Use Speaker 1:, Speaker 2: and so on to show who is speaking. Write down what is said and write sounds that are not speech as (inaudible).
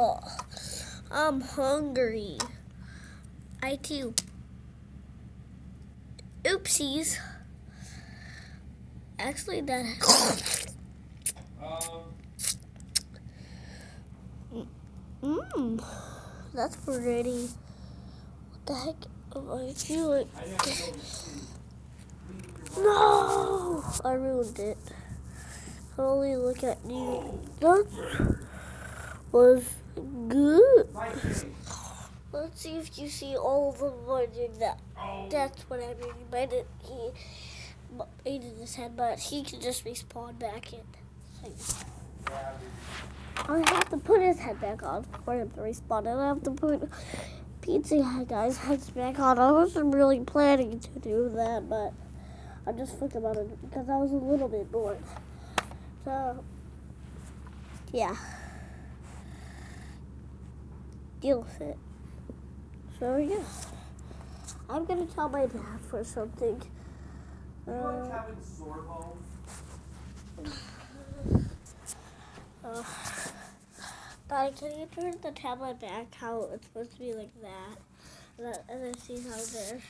Speaker 1: Oh, I'm hungry. I too. Oopsies. Actually, that. (laughs) Mmm. That's pretty. What the heck am I doing? No! I ruined it. Only look at you. That was good. Let's see if you see all of them running that. That's what I mean. He made it. He made it in his head, but he can just respawn back in. I have to put his head back on for him to respawn, and I have to put Pizza Guy's heads back on. I wasn't really planning to do that, but I just think about it because I was a little bit bored. So, yeah. Deal with it. So, yeah. I'm going to tell my dad for something. Uh, (sighs) uh, Daddy, can you turn the tablet back how it's supposed to be like that? And then see how there.